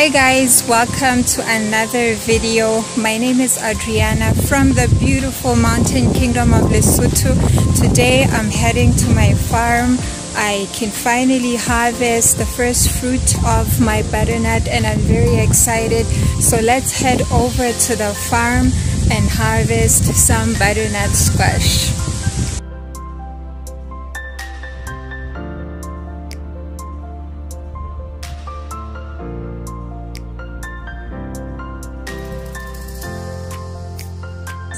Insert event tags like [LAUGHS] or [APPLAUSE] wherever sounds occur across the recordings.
Hi guys, welcome to another video. My name is Adriana from the beautiful mountain kingdom of Lesotho. Today I'm heading to my farm. I can finally harvest the first fruit of my butternut and I'm very excited. So let's head over to the farm and harvest some butternut squash.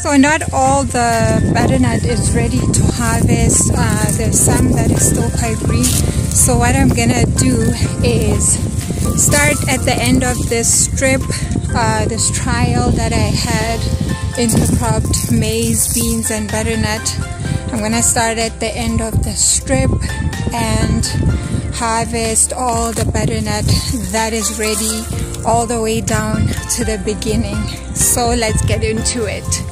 So not all the butternut is ready to harvest. Uh, there's some that is still quite green. So what I'm gonna do is start at the end of this strip, uh, this trial that I had intercropped maize, beans, and butternut. I'm gonna start at the end of the strip and harvest all the butternut that is ready all the way down to the beginning. So let's get into it.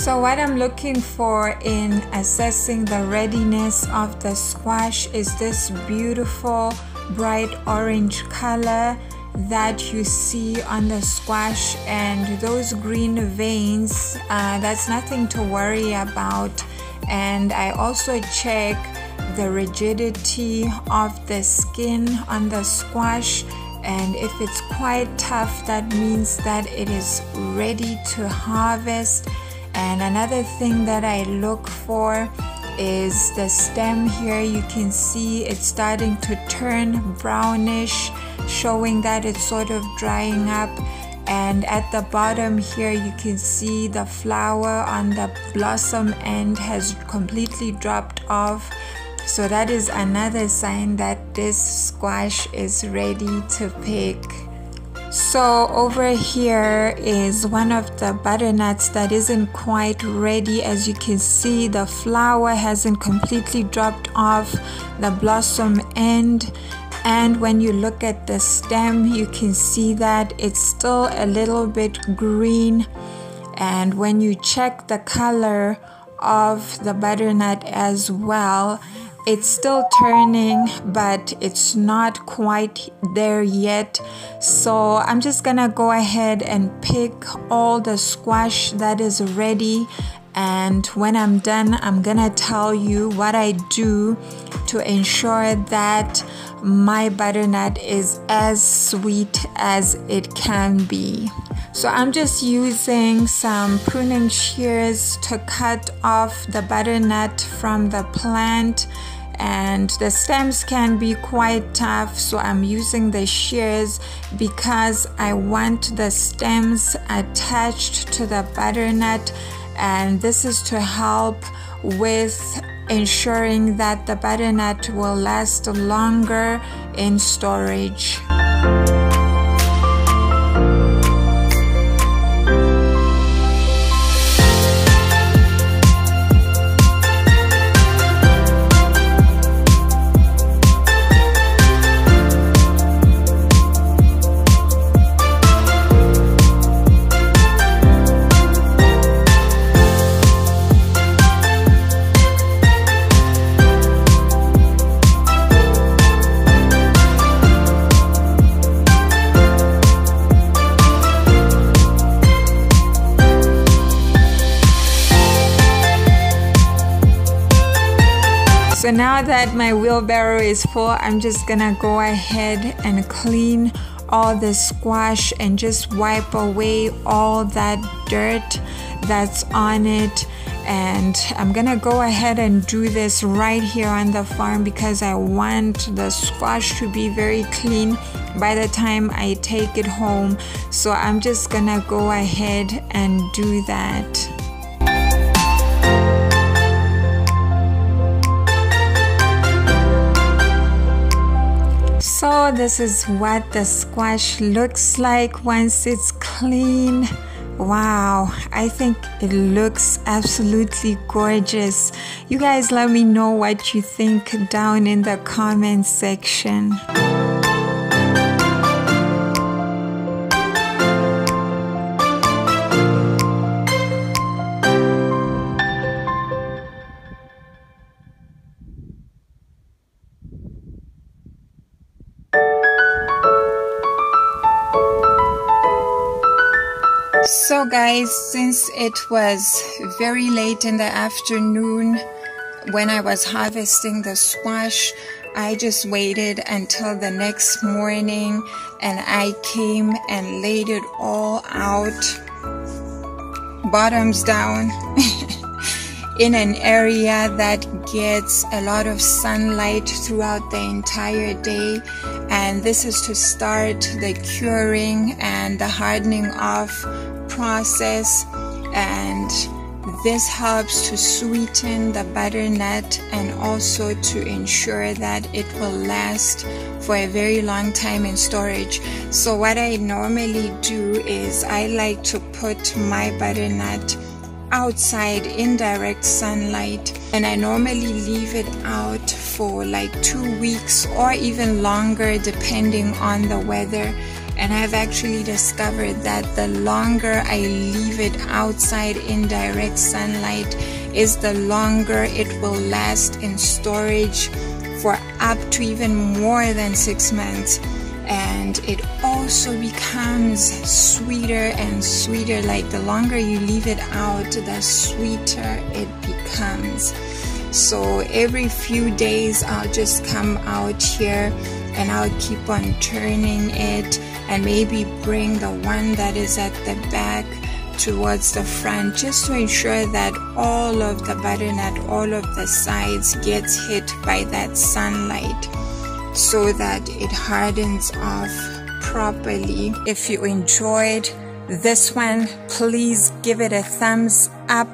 So what I'm looking for in assessing the readiness of the squash is this beautiful bright orange color that you see on the squash and those green veins uh, that's nothing to worry about. And I also check the rigidity of the skin on the squash and if it's quite tough that means that it is ready to harvest and another thing that I look for is the stem here. You can see it's starting to turn brownish showing that it's sort of drying up. And at the bottom here you can see the flower on the blossom end has completely dropped off. So that is another sign that this squash is ready to pick so over here is one of the butternuts that isn't quite ready. As you can see, the flower hasn't completely dropped off the blossom end. And when you look at the stem, you can see that it's still a little bit green. And when you check the color of the butternut as well, it's still turning but it's not quite there yet. So I'm just gonna go ahead and pick all the squash that is ready. And when I'm done I'm gonna tell you what I do to ensure that my butternut is as sweet as it can be so I'm just using some pruning shears to cut off the butternut from the plant and the stems can be quite tough so I'm using the shears because I want the stems attached to the butternut and this is to help with ensuring that the butternut will last longer in storage. So now that my wheelbarrow is full, I'm just gonna go ahead and clean all the squash and just wipe away all that dirt that's on it. And I'm gonna go ahead and do this right here on the farm because I want the squash to be very clean by the time I take it home. So I'm just gonna go ahead and do that This is what the squash looks like once it's clean. Wow, I think it looks absolutely gorgeous. You guys let me know what you think down in the comment section. So guys, since it was very late in the afternoon when I was harvesting the squash, I just waited until the next morning and I came and laid it all out bottoms down [LAUGHS] in an area that gets a lot of sunlight throughout the entire day. And this is to start the curing and the hardening off process and this helps to sweeten the butternut and also to ensure that it will last for a very long time in storage. So what I normally do is I like to put my butternut outside in direct sunlight and I normally leave it out for like two weeks or even longer depending on the weather and I've actually discovered that the longer I leave it outside in direct sunlight is the longer it will last in storage for up to even more than six months. And it also becomes sweeter and sweeter like the longer you leave it out the sweeter it becomes. So every few days I'll just come out here and I'll keep on turning it and maybe bring the one that is at the back towards the front just to ensure that all of the butternut all of the sides gets hit by that sunlight so that it hardens off properly. If you enjoyed this one, please give it a thumbs up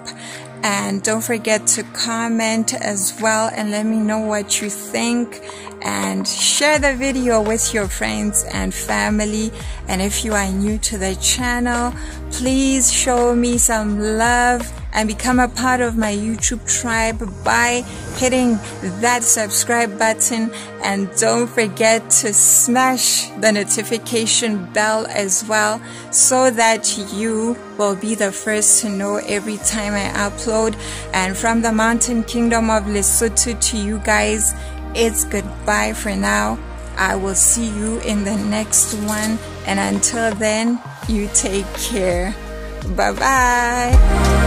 and don't forget to comment as well and let me know what you think. And share the video with your friends and family. And if you are new to the channel please show me some love and become a part of my YouTube tribe by hitting that subscribe button. And don't forget to smash the notification bell as well so that you will be the first to know every time I upload. And from the mountain kingdom of Lesotho to you guys it's goodbye for now. I will see you in the next one. And until then you take care. Bye bye